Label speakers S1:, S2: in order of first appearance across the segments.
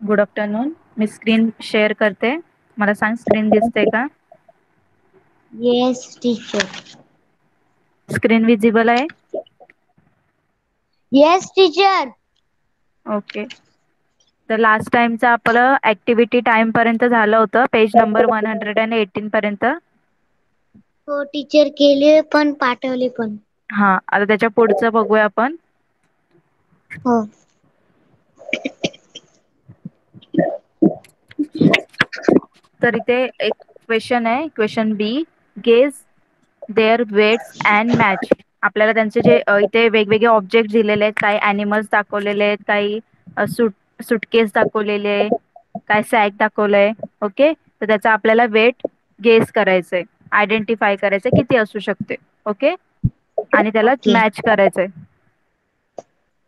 S1: Good afternoon मी screen share करते. मला सांग स्क्रीन दिसते का?
S2: येस टीचर
S1: स्क्रीन विझिबल आहे?
S2: येस टीचर
S1: ओके तर लास्ट टाइमच आपलं ऍक्टिव्हटी टाइम पर्यंत झालं होतं. Page number one hundred and eighteen पर्यंत.
S2: हो टीचर केले पण पाठवले पण.
S1: हा आता त्याच्या पुढचं बघूया आपण.
S2: हो.
S1: तर इथे एक क्वेश्चन आहे. Question B guess their weights and match आपल्याला त्यांचे जे इथे वेगवेगळे ऑब्जेक्ट दिलेले आहेत. काही अनिमल्स दाखवलेले आहेत. काही सुट सुटकेस दाखवलेले काय सॅक दाखवलंय. ओके तर त्याचा आपल्याला वेट गेस करायचंय. आयडेंटिफाय करायचंय. किती असू शकते. ओके आणि त्याला मॅच करायचंय.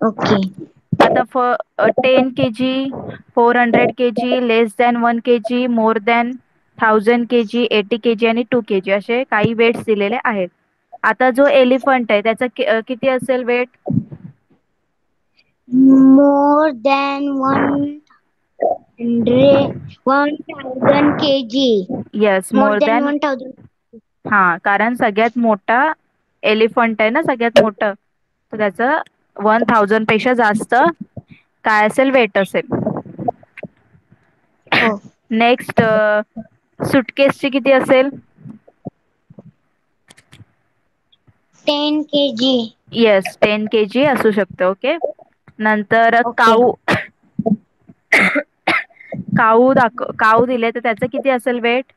S2: ओके
S1: आता फ ten K G four hundred K G less than one K G more than thousand K G eighty K G आणि टू के जी असे काही वेट्स दिलेले आहेत. आता जो एलिफंट आहे त्याचा किती असेल weight
S2: more than one hundred one thousand K G
S1: yes
S2: more than one thousand
S1: हा कारण सगळ्यात मोठा एलिफंट आहे ना सगळ्यात मोठ. तर त्याच वन थाउजंडपेक्षा जास्त काय असेल वेट असेल.
S2: हो.
S1: नेक्स्ट सुटकेसची किती असेल?
S2: Ten K G
S1: yes ten K G असू शकते ओके नंतर काऊ काऊ दाख काऊ दिले तर त्याच किती असेल weight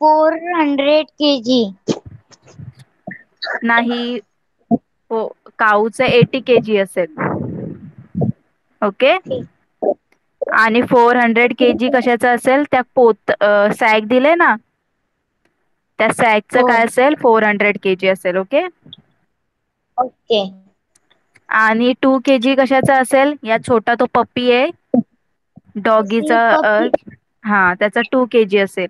S2: four hundred K G
S1: नाही हो काऊच एटी के जी असेल ओके आणि फोर हंड्रेड के जी कशाच असेल? त्या पोत सॅक दिले ना? त्या सॅकचं
S2: हो.
S1: काय असेल? फोर हंड्रेड के जी असेल ओके
S2: ओके.
S1: आणि टू के जी कशाचा असेल? या छोटा तो पप्पी आहे. डॉगीचा हा त्याचा टू के जी असेल.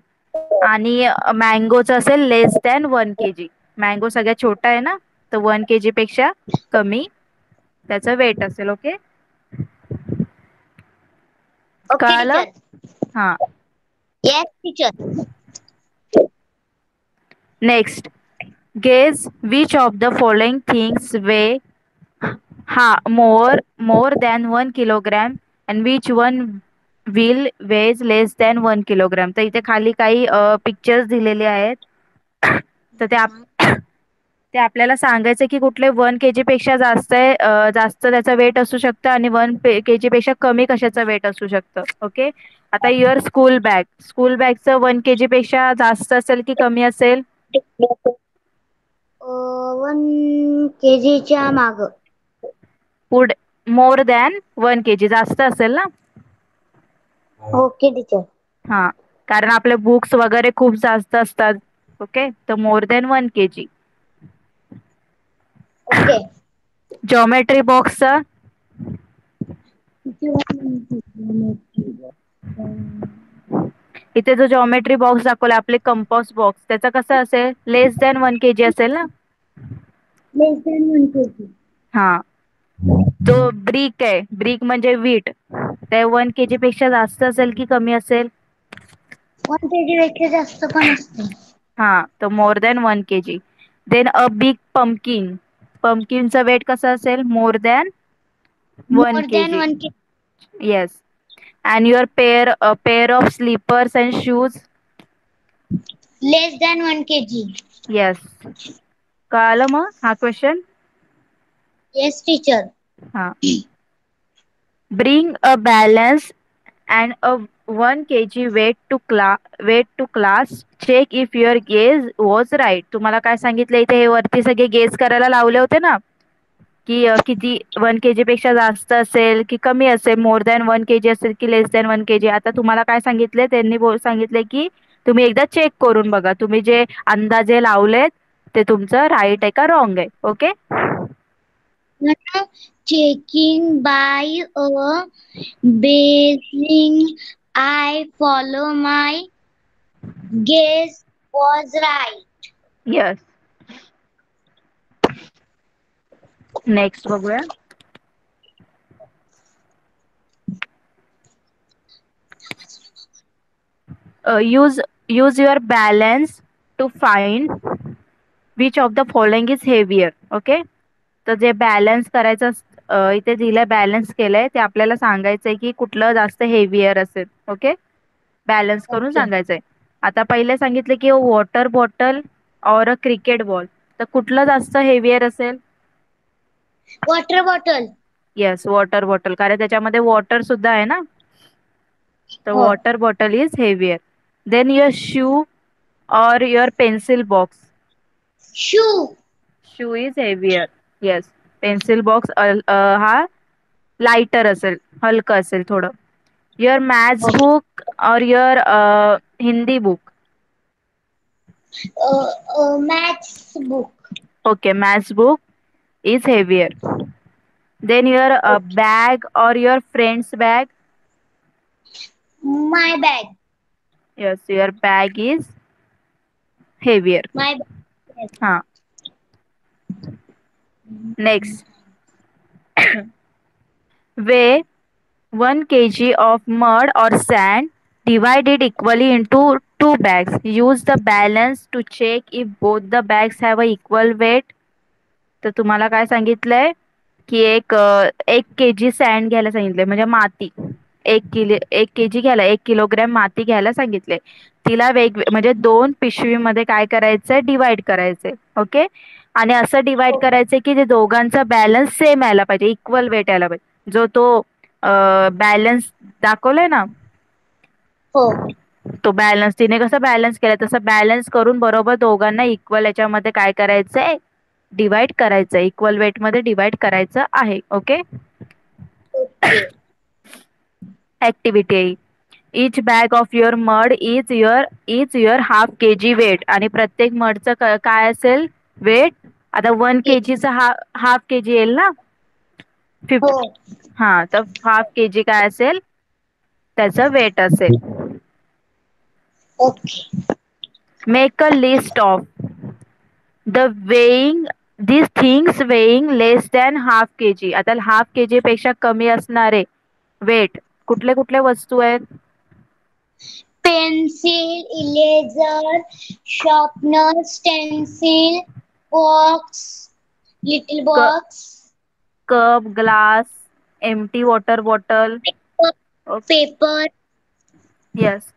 S1: आणि मँगोच असेल less than one K G mango सगळ्यात छोटा आहे ना? तर वन के जी पेक्षा कमी. त्याच वेट असेल ओके कळालं हा. Next guess which of the following things weigh हा more more than one kilogram and which one will weigh less than one kilogram तर इथे खाली काही पिक्चर्स दिलेले आहेत. तर ते ते आपल्याला सांगायचं की कुठले वन केजी पेक्षा जास्त आहे जास्त त्याचा वेट असू शकत आणि वन केजी पेक्षा कमी कशाच वेट असू शकतं ओके? आता युअर स्कूल बॅग स्कूल बॅगच वन केजी पेक्षा जास्त असेल कि कमी असेल?
S2: वन केजीच्या माग.
S1: पुढ more than one K G जास्त असेल ना?
S2: ओके टीचर
S1: हा कारण आपले बुक्स वगैरे खूप जास्त असतात ओके? तर more than one K G.
S2: Okay
S1: geometry बॉक्सचा इथे जो जॉमेट्री बॉक्स दाखवला आपले कंपॉस बॉक्स त्याचा कस असेल? Less than one K G असेल ना?
S2: Less than one K G
S1: हा. तो ब्रिक आहे ब्रीक म्हणजे वीट ते वन केजी पेक्षा जास्त असेल कि कमी असेल?
S2: वन केजी पेक्षा जास्त पण असते.
S1: हा तर more than one K G then a big pumpkin पंकिनचा weight कसा असेल? More than one
S2: more
S1: K
S2: than
S1: G
S2: one K
S1: yes and your pair pair of slippers and shoes
S2: less than one K G
S1: yes कळालं मग हा question
S2: yes teacher
S1: हा bring a balance and a one K G weight to class weight to class check if your guess was right तुम्हाला काय सांगितलं इथे? हे वरती सगळे गेज करायला लावले होते ना? की किती वन केजी पेक्षा जास्त असेल की कमी असेल more than one K G असेल की less than one K G आता तुम्हाला काय सांगितले त्यांनी सांगितले की तुम्ही एकदा चेक करून बघा. तुम्ही जे अंदाजे लावलेत ते तुमचं राईट आहे का रॉंग आहे? Okay
S2: checking by a basing I follow my guess was right
S1: yes next बघूया use use your balance to find which of the following is heavier okay तर जे बॅलन्स करायचं इथे दिलं बॅलन्स केलंय. ते आपल्याला सांगायचंय की कुठलं जास्त हेवियर असेल ओके बॅलन्स करून सांगायचंय. आता पहिले सांगितले की water bottle or a cricket ball तर कुठलं जास्त हेवियर असेल?
S2: Water bottle
S1: yes water bottle कारण त्याच्यामध्ये वॉटर सुद्धा आहे ना? तर water bottle is heavier then your shoe or your pencil box
S2: shoe
S1: shoe is heavier yes pencil box हा लाइटर असेल हलकं असेल थोडं युअर मॅथ्स बुक और your Hindi book
S2: maths book
S1: okay maths book is heavier then your uh,
S2: okay
S1: bag or your friend's bag
S2: my bag
S1: yes your bag is heavier
S2: my bag
S1: ha next. Weigh 1 kg of mud or sand divide it equally into two bags. Use the balance to check if both the bags have a equal weight. तर तुम्हाला काय सांगितलंय? की एक एक के जी sand घ्यायला सांगितलंय. म्हणजे माती. एक किलो एक के जी घ्यायला एक किलोग्रॅम माती घ्यायला सांगितले तिला वेग म्हणजे दोन पिशवीमध्ये काय करायचंय? डिवाइड करायचंय. ओके आणि असं डिवाइड करायचंय की ते दोघांचा बॅलन्स सेम यायला पाहिजे इक्वल वेट यायला पाहिजे. जो तो बॅलन्स दाखवलाय ना?
S2: हो.
S1: तो बॅलन्स तिने कसं बॅलन्स केलं तसं बॅलन्स करून बरोबर दोघांना इक्वल याच्यामध्ये काय करायचंय? डिवाइड करायचं. इक्वल वेटमध्ये डिवाइड करायचं आहे. Okay
S2: okay.
S1: ऍक्टिव्हिटी आहे each bag of your mud is your is your half K G weight आणि प्रत्येक मडचं काय असेल? वेट आता वन के जीचा हा हाफ के जी येईल ना?
S2: हो
S1: फिफ्ट हा. तर हाफ के जी काय असेल? त्याचं वेट असेल.
S2: Okay.
S1: Make a list of the weighing this things weighing less than half K G आता हाफ के जी पेक्षा कमी असणारे वेट कुठले कुठले वस्तू आहेत?
S2: Pencil eraser sharpener stencil box little
S1: क
S2: box
S1: cup glass empty water bottle
S2: paper
S1: yes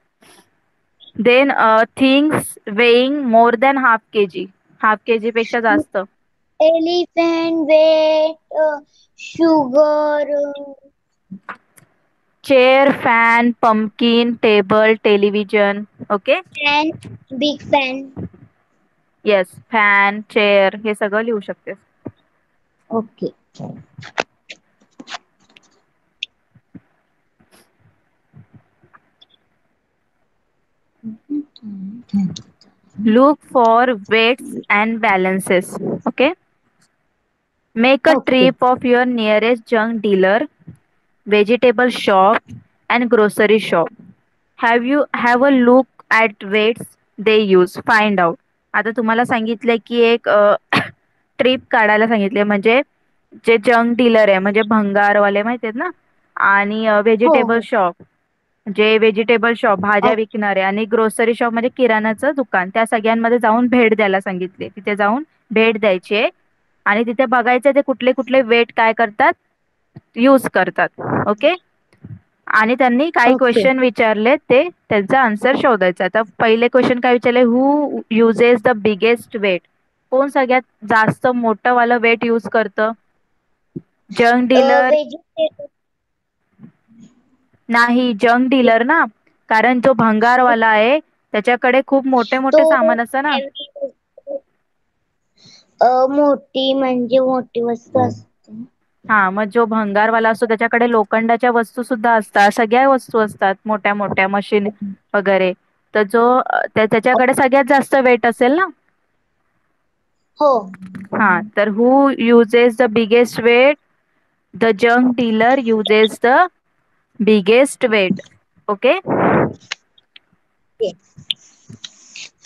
S1: then things weighing more than half K G half K G पेक्षा जास्त.
S2: Elephant weight sugar
S1: chair fan pumpkin table television okay
S2: pan big pan
S1: yes fan chair हे सगळं लिहू शकते
S2: okay
S1: look for weights and balances okay make a
S2: okay
S1: trip of your nearest junk dealer vegetable shop and grocery shop have you have a look at weights they use find out आता तुम्हाला सांगितलंय की एक trip काढायला सांगितले म्हणजे जे junk dealer आहे म्हणजे भंगारवाले माहिती आहेत ना? आणि व्हेजिटेबल
S2: हो.
S1: शॉप जे व्हेजिटेबल शॉप भाज्या विकणारे आणि ग्रोसरी शॉप म्हणजे किराणाचं दुकान. त्या सगळ्यांमध्ये जाऊन भेट द्यायला सांगितले. तिथे जाऊन भेट द्यायची. आणि तिथे बघायचं ते कुठले कुठले वेट काय करतात? यूज करतात. ओके आणि त्यांनी काही क्वेश्चन विचारले ते त्यांचा आन्सर शोधायचा. आता पहिले क्वेश्चन काय विचारले? Who uses the biggest weight कोण सगळ्यात जास्त मोठं वालं वेट यूज करतं जंक डीलर नाही जंक डीलर ना. कारण जो भंगारवाला आहे त्याच्याकडे खूप मोठे मोठे सामान असतं ना.
S2: मोठी म्हणजे मोठी वस्तू असते.
S1: हा मग जो भंगारवाला असतो त्याच्याकडे लोखंडाच्या वस्तू सुद्धा असतात सगळ्या वस्तू असतात मोठ्या मोठ्या मशीन वगैरे. तर जो त्याच्याकडे सगळ्यात जास्त वेट असेल ना?
S2: हो.
S1: हा तर who uses the biggest weight the junk dealer uses the biggest weight. Okay?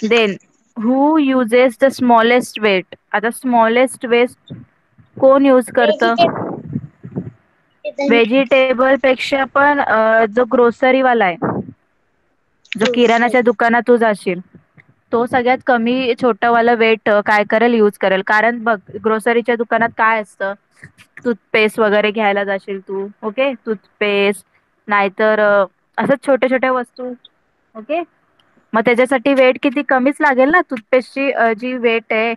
S1: Then who uses the smallest weight आता स्मॉलेस्ट वेट कोण यूज करत? व्हेजिटेबलपेक्षा पण जो ग्रोसरीवाला आहे जो किराणाच्या दुकानात तू जाशील तो सगळ्यात कमी छोटवालं वेट काय करेल युज करेल? कारण बघ ग्रोसरीच्या दुकानात काय असतं? टूथपेस्ट वगैरे घ्यायला जाशील तू ओके टूथपेस्ट नाहीतर असंच छोट्या छोट्या वस्तू ओके मग त्याच्यासाठी वेट किती कमीच लागेल ना? टूथपेस्टची जी वेट आहे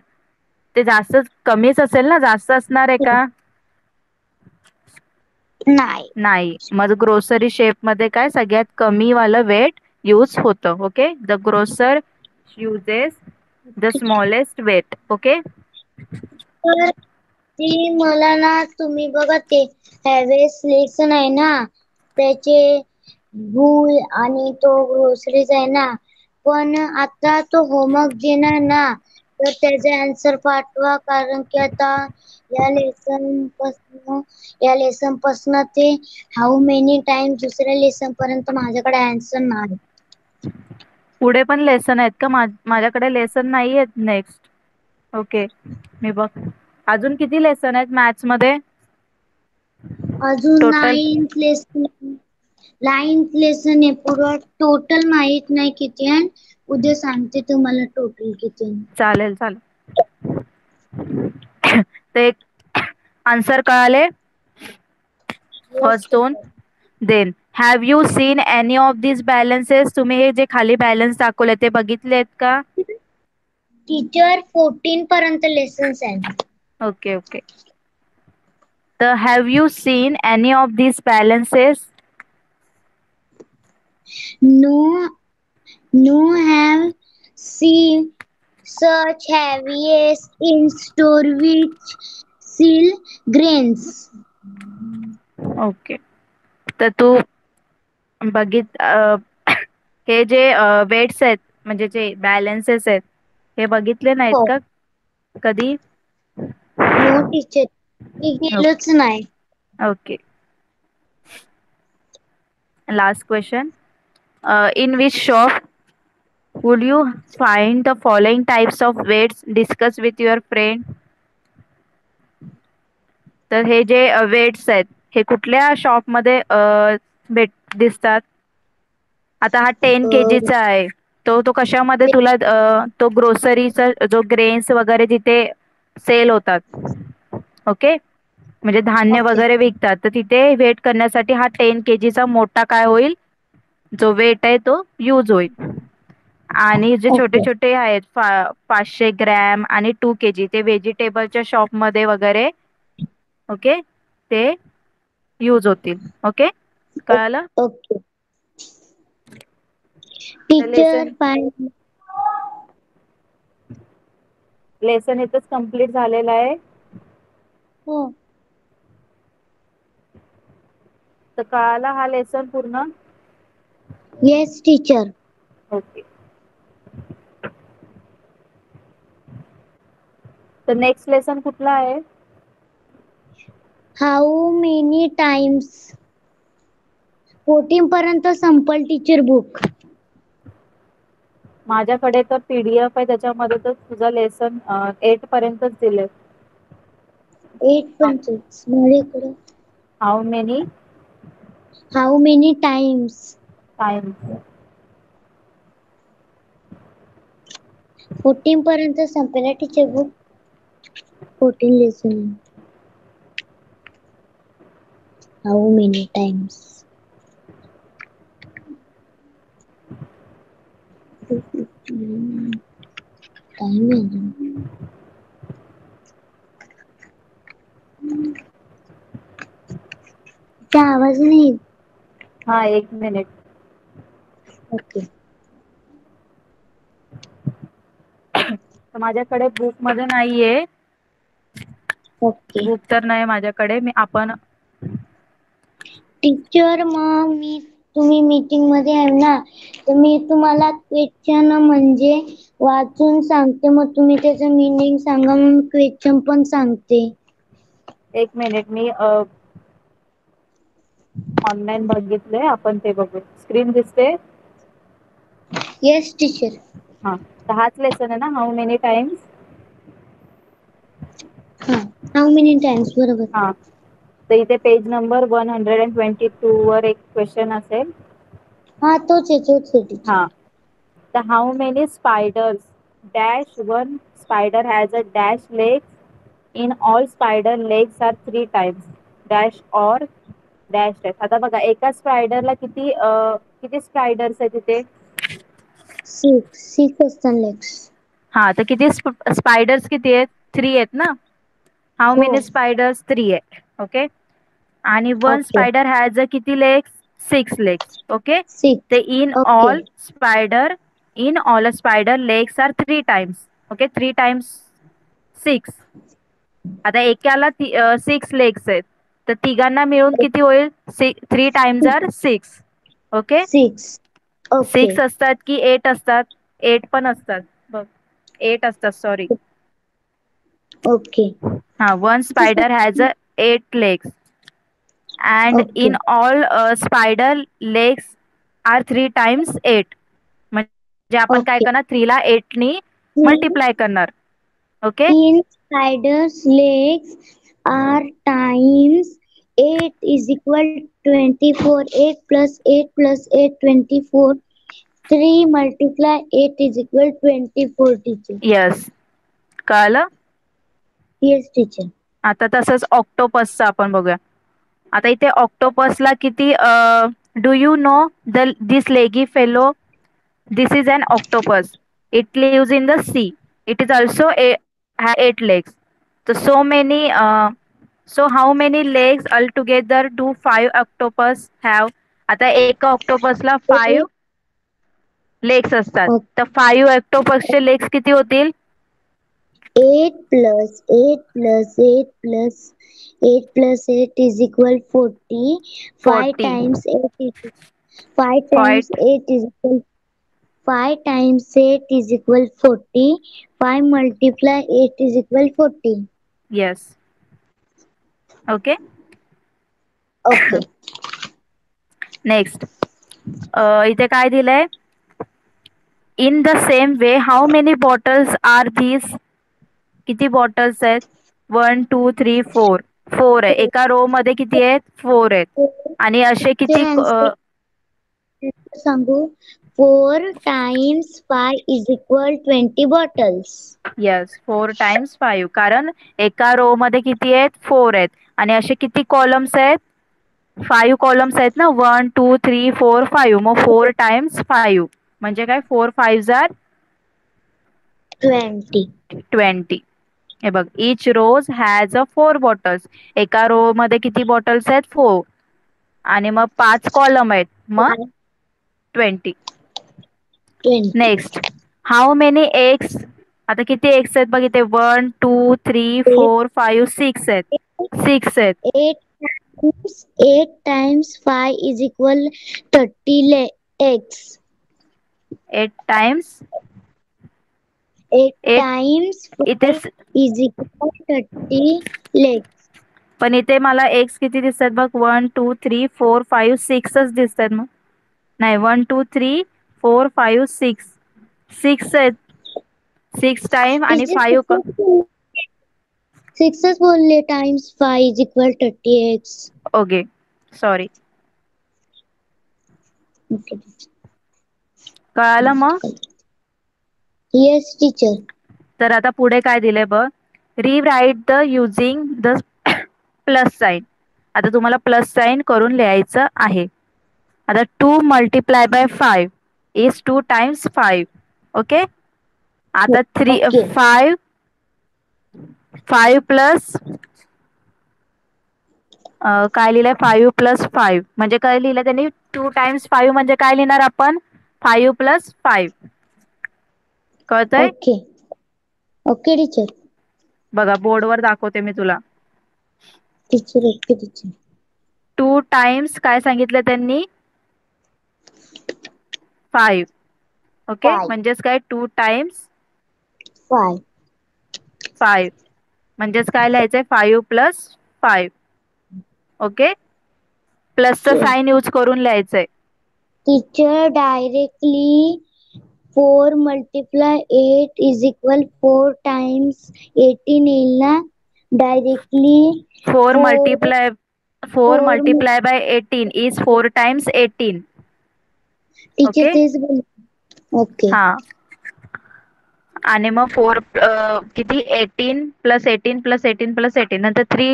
S1: ते जास्त कमीच असेल ना? जास्त असणार आहे का?
S2: नाही.
S1: नाही. मझ ग्रोसरी शेपमध्ये काय? सगळ्यात कमी वालं वेट यूज होत okay the grocer uses the smallest weight okay
S2: तर ती मला ना तुम्ही बघा ते हॅवेस लेसन आहे ना? त्याचे भूल आणि तो ग्रोसरीज आहे ना? पण आता तो होमवर्क देणार ना? तर त्याचे अन्सर पाठवा कारण की आता या लेसन पासन या लेसन पासन ते हाऊ मेनी टाइम्स दुसऱ्या लेसन पर्यंत माझ्याकडे अन्सर नाही.
S1: पुढे पण लेसन आहेत का? माझ्याकडे लेसन नाही आहेत नेक्स्ट ओके मी बघ. अजून किती लेसन आहेत मॅथ्समध्ये?
S2: अजून
S1: total
S2: nine place ninth lesson आहे पूर्ण टोटल माहीत नाही किती आहे. उद्या सांगते तुम्हाला टोटल किती.
S1: चालेल चालेल. ते आन्सर कळाले? फर्स्ट दोन then have you seen any of this balances तुम्ही हे जे खाली बॅलन्स दाखवले ते बघितले आहेत का?
S2: टीचर फोर्टीन पर्यंत लेसन्स आहेत.
S1: ओके ओके तर have you seen any of this balances
S2: no no have see such heavies in store which sell grains
S1: okay तर तू बघित अ हे जे वेट्स आहेत म्हणजे जे बॅलन्सेस आहेत हे बघितले नाहीत
S2: हो.
S1: का कधी?
S2: नो टीचर मी गेलोच नाही.
S1: Okay last question in which shop would you find the following types of weights discuss with your friend तर हे जे वेट्स आहेत हे कुठल्या शॉपमध्ये भेट दिसतात? आता हा टेन केजीचा आहे. तो तो कशामध्ये तुला तो ग्रोसरीचा जो ग्रेन्स वगैरे जिथे सेल होतात. ओके म्हणजे धान्य वगैरे विकतात. तर तिथे वेट करण्यासाठी हा टेन केजीचा मोठा काय होईल? जो वेट आहे तो यूज होईल. आणि जे छोटे छोटे आहेत पाचशे ग्रॅम आणि टू के जी ते व्हेजिटेबलच्या शॉपमध्ये वगैरे ओके ते यूज होतील ओके? कळालं?
S2: ओके.
S1: तर
S2: टीचर
S1: लेसन
S2: पाय
S1: लेसन इथच कंप्लीट झालेलं आहे.
S2: हो.
S1: तर कळाला हा लेसन पूर्ण?
S2: Yes teacher
S1: okay. तर नेक्स्ट लेसन कुठला आहे?
S2: हाऊ मेनी टाइम्स फोर्टीन पर्यंत संपल टीचर बुक
S1: माझ्याकडे तर पीडीएफ आहे त्याच्यामध्ये तर तुझं लेसन एट पर्यंतच दिलंय.
S2: एट माझ्याकडं
S1: how many
S2: how many times
S1: times
S2: fourteen पर्यंत संपेला teacher book fourteen lesson how many times time आहे अजून त्या आवाज नाही
S1: हा एक मिनिट
S2: ओके.
S1: तर माझ्याकडे बुकमध्ये नाहीये. बुक तर नाही माझ्याकडे. मी आपण
S2: टीचर मग मी तुम्ही मीटिंगमध्ये आहे ना तर मी तुम्हाला क्वेश्चन म्हणजे वाचून सांगते. मग तुम्ही त्याच मिनिंग सांगा मग क्वेश्चन पण सांगते.
S1: एक मिनिट मी अ ऑनलाईन बघितलेय. आपण ते बघू. स्क्रीन दिसते?
S2: येस टीचर
S1: हा. तर हाच लेसन आहे ना हाऊ मेनी टाइम्स
S2: हा. हाऊ मेनी टाइम्स बरोबर.
S1: हा. तर इथे page number one hundred and twenty two वर एक क्वेश्चन असेल.
S2: हा तोच आहे तोच आहे. टीचर
S1: हा. The how many spiders dash one spider has a dash leg in all spider legs are three times dash or dash dash आता बघा एका स्पायडरला किती अ किती स्पायडर्स आहे तिथे
S2: सिक्स सिक्स असतात लेग्स
S1: हा तर किती स्पायडर्स किती आहेत? थ्री आहेत ना? हाऊ मेनी स्पायडर्स थ्री आहे. ओके आणि वन स्पायडर हॅज अ किती लेग्स सिक्स लेग्स ओके ते in all spider in all spider legs are three times okay three times six आता एकाला सिक्स लेग्स आहेत. तर तिघांना मिळून किती होईल? Three times are six okay
S2: six okay
S1: six असतात कि एट असतात? एट पण असतात. बघ. एट असतात. सॉरी
S2: ओके
S1: हा one spider has a eight legs
S2: and
S1: in all spider legs are three times eight म्हणजे आपण काय करणार? थ्री ला एट नी मल्टिप्लाय करणार. Okay
S2: in spiders legs are times eight is equal twenty four eight plus eight plus eight twenty four three multiply eight is equal twenty four teacher
S1: yes कळालं?
S2: Teacher
S1: आता तसच ऑक्टोपसच आपण बघूया. आता इथे ऑक्टोपसला किती do you know the this leggy fellow this is an octopus it lives in the sea it is also eight legs तर so many so how many legs all together two five octopus have आता एका ऑक्टोबसला five legs असतात. तर five ऑक्टोपसचे legs किती होतील?
S2: eight plus eight plus eight plus eight plus eight is equal forty five
S1: forty
S2: times eight five times
S1: five
S2: eight is equal five times eight is equal forty five multiply eight is equal forty
S1: yes okay
S2: okay
S1: next इथे काय दिलंय in the same way how many bottles are these किती bottles आहेत? One two three four four आहे. एका row मध्ये किती आहेत? फोर आहेत. आणि असे किती
S2: सांगू? Four times five is equal twenty bottles
S1: yes four times five कारण एका रो मध्ये किती आहेत? फोर आहेत. आणि असे किती कॉलम्स आहेत? फाइव्ह कॉलम्स आहेत ना? One two three four five मग फोर टाइम्स फाइव्ह म्हणजे काय? Four five jar
S2: twenty
S1: twenty हे बघ each rows has a four bottles एका रो मध्ये किती बॉटल्स आहेत? फोर आणि मग पाच कॉलम आहेत. मग
S2: twenty
S1: next how many eggs आता किती एग्स आहेत? बघ इथे one two three four five six आहेत. सिक्स आहेत.
S2: Eight eight times five is equal thirty
S1: eggs eight
S2: times
S1: eight
S2: times
S1: इथे
S2: इज इक्वल थर्टी लेग्स
S1: पण इथे मला एक्स किती दिसतात बघ? One two three four five सिक्सच दिसतात मग. नाही one two three four five six six आहेत. सिक्स टाइम आणि फाइव्ह
S2: सिक्सच बोलले? Times five is equal thirty eggs
S1: okay sorry
S2: okay
S1: कळालं मग?
S2: येस टीचर
S1: तर आता पुढे काय दिलंय बघ? Rewrite the using the plus sign आता तुम्हाला प्लस साइन करून लिहायचं आहे. आता two multiply by five is two times five okay आता three
S2: okay
S1: five five plus काय लिहिलंय? फाइव्ह प्लस फाइव्ह म्हणजे काय लिहिलं त्यांनी? टू टाइम्स फाइव्ह म्हणजे काय लिहिणार आपण? फाइव्ह प्लस फाइव्ह कळतंय?
S2: ओके. Okay teacher.
S1: बघा बोर्ड वर दाखवते मी तुला.
S2: Teacher okay teacher.
S1: Two times काय सांगितलं त्यांनी? Five
S2: okay?
S1: म्हणजेच काय? Two times
S2: five
S1: five. म्हणजेच काय लिहायचंय? Five plus five okay? प्लसच sign use करून लिहायचंय.
S2: Teacher directly four multiply eight is equal four times eighteen येईल ना
S1: directly four multiply four multiply by eighteen is four times
S2: eighteen
S1: teacher
S2: तेच बोल। Okay
S1: हा. आणि मग फोर किती? Eighteen plus eighteen plus eighteen plus eighteen नंतर three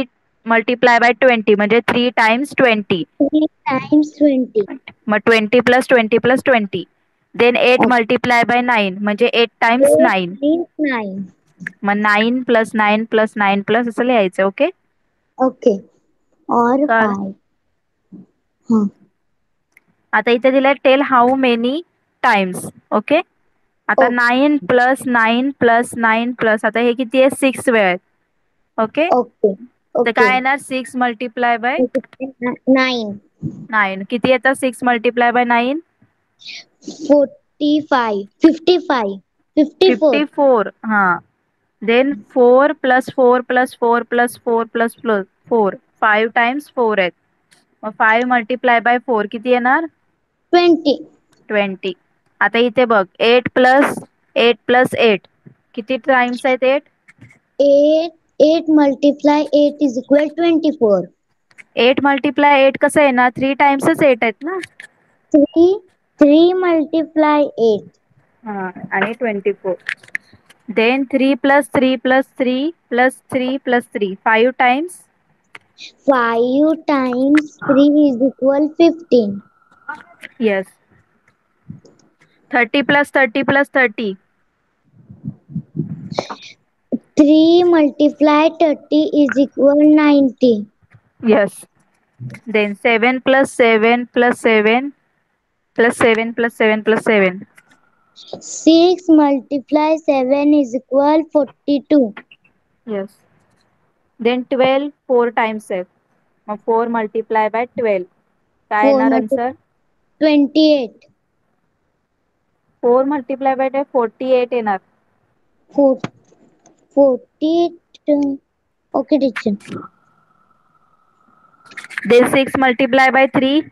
S1: multiply by twenty म्हणजे three times twenty
S2: three times twenty
S1: मग twenty plus twenty plus twenty then eight multiply by nine म्हणजे एट टाइम्स नाईन
S2: नाईन
S1: मग nine plus nine plus nine plus असं लिहायचं okay
S2: okay और
S1: कळ
S2: five हा.
S1: आता इथे दिलंय tell how many times okay आता nine plus nine plus nine plus आता हे किती आहे? सिक्स वेळा आहेत ओके तर काय येणार? Six multiply by
S2: nine
S1: nine किती येतात six multiply by nine
S2: forty five fifty five
S1: fifty four. हा. Then four plus four plus four plus four plus plus four five times four आहेत. मग फाइव्ह मल्टिप्लाय बाय फोर किती येणार?
S2: Twenty.
S1: Twenty. आता इथे बघ eight plus eight plus eight किती times आहेत eight
S2: eight eight multiply eight is equal twenty four
S1: eight multiply eight कसं ना थ्री टाइम्सच एट आहेत ना.
S2: Three
S1: 3 multiply 8. Uh, I 24. Then 3 plus 3 plus 3 plus 3 plus 3.
S2: 5 times? 5 times 3 is
S1: equal 15. Yes. 30 plus 30
S2: plus 30. 3 multiply 30 is
S1: equal 90. Yes. Then 7 plus 7 plus 7 plus 7 plus 7
S2: plus 7. 6 multiply 7 is equal
S1: 42. Yes. Then 12, 4 times 8. 4 multiply by 12. काय येणार answer
S2: 28.
S1: 4 multiply by 12, 48 येणार.
S2: 4, 48. Okay,
S1: teacher. Then 6 multiply by
S2: 3.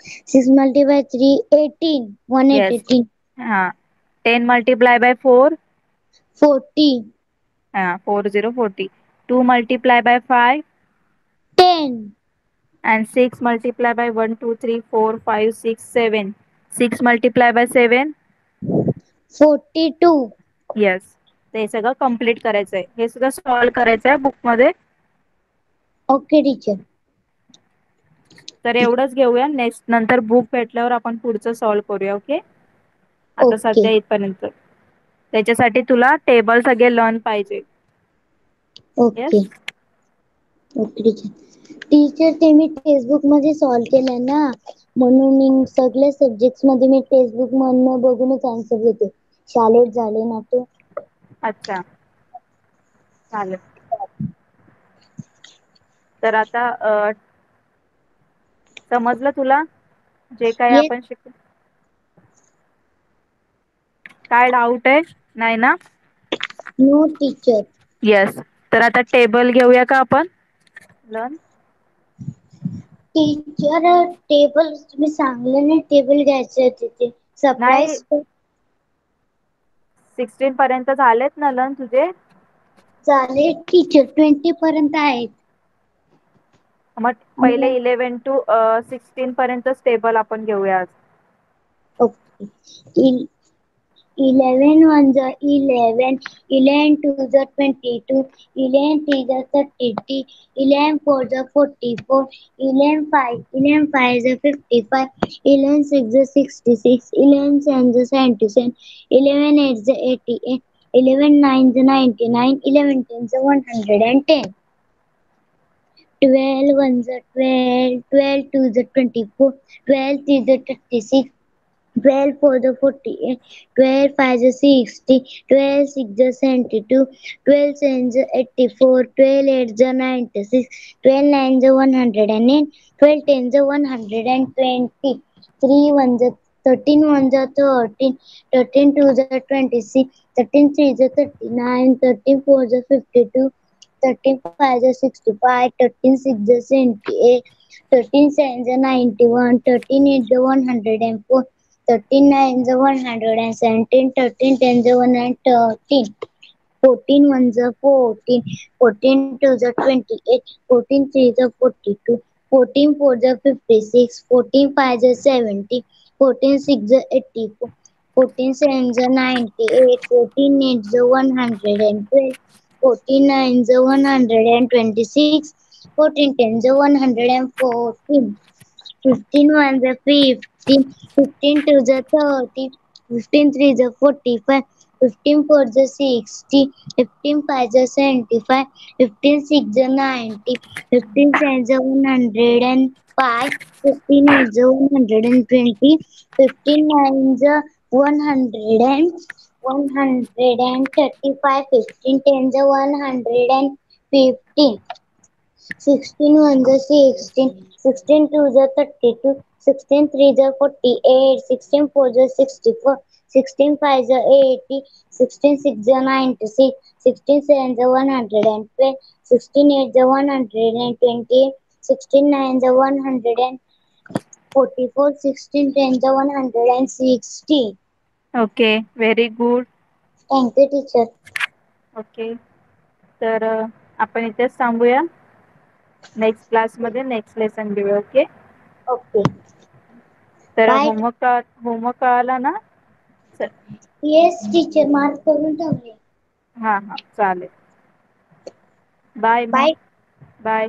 S2: Six multiply three eighteen one
S1: eight
S2: eighteen.
S1: हा. Ten multiply by four?
S2: Forty
S1: हा four zero forty. Two multiply by five?
S2: Ten.
S1: And six multiply by one two three four five six seven six multiply by seven
S2: forty two.
S1: Yes ते सगळं complete करायचंय. हे सुद्धा solve करायचंय बुकमध्ये
S2: okay teacher
S1: तर एवढंच घेऊया. नेक्स्ट नंतर बुक भेटल्यावर आपण पुढचं सॉल्व करूया ओके आता सध्या इथपर्यंत. त्याच्यासाठी तुला टेबल सगळे लर्न पाहिजे.
S2: ओके टीचर ते मी फेसबुकमध्ये सॉल्व केलंय ना? म्हणून मी सगळ्या सब्जेक्टमध्ये मी टेक्स्टबुक मधन बघूनच आन्सर देते शाळेत झाले ना ते?
S1: अच्छा. चालेल. तर आता अ समजलं तुला? जे काय
S2: येस
S1: आपण शिक काय डाऊट आहे? नाही ना?
S2: नो टीचर
S1: येस तर आता टेबल घेऊया का आपण? लन
S2: टीचर टेबल तुम्ही सांगलं ना टेबल घ्यायचं तिथे
S1: नाही.
S2: सरप्राईज
S1: सिक्स्टीन पर्यंत झालेत ना लन तुझे?
S2: चाले टीचर ट्वेंटी पर्यंत आहेत.
S1: मग पहिले इलेव्हन टू सिक्सटीन पर्यंत स्टेबल आपण घेऊया
S2: इलेव्हन वन जर इलेव्हन इलेव्हन टू जर ट्वेंटी टू इलेव्हन थ्री जर थर्टी थ्री इलेव्हन फोर जर forty four eleven five eleven five जर फिफ्टी फाय इलेव्हन सिक्स जर सिक्स्टी सिक्स इलेव्हन सेव्हन जर सेव्हन्टी सेव्हन इलेव्हन एट जर eighty eight eleven nine जर ninety nine eleven ten जर one hundred and ten 12 ones are 12, 12 twos are 24, 12 threes are 36, 12 fours are 48, 12 fives are 60, 12 sixes are 72, 12 sevens are 84, 12 eights are 96, 12 nines are 108, 12 tens are 120, 3 ones are 13 ones are 13, 13 twos are 26, 13 threes are 39, 13 fours are 52, 13 is 65, 13 is 78, 13 is 91, 13 is 104, 13 is 117, 13 is 113. 14 1 is 14, 14 2 is 28, 14 3 is 42, 14 4 is 56, 14 5 is 70, 14 6 is 84, 14 7 is 98, 14 8 is 112, 14 nines 126, 14 are 114, 15 ones are 15, 15 twos are 30, 15 threes are 45, 15 fours are 60, 15 fives are 75, 15 six are 90, 15 sevens are 105, 15 eights are 120, 15 nines are 100 and 135, 15 tens are 115, 16 ones are 16, 16 twos are 32, 16 threes are 48, 16 fours are 64, 16 fives are 80, 16 sixes are 96, 16 sevens are 112, 16 eights are 120, 16 nines are 144, 16 tens are 160. Okay
S1: very good.
S2: Thank you teacher
S1: okay तर आपण इथेच थांबूया. Next क्लासमध्ये next lesson घेऊया okay?
S2: Okay.
S1: तर
S2: bye
S1: homework homework कळाला ना?
S2: Yes teacher mark करून ठेवले.
S1: हां हां चालेल. बाय मग बाय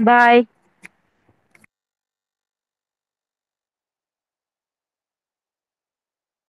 S1: बाय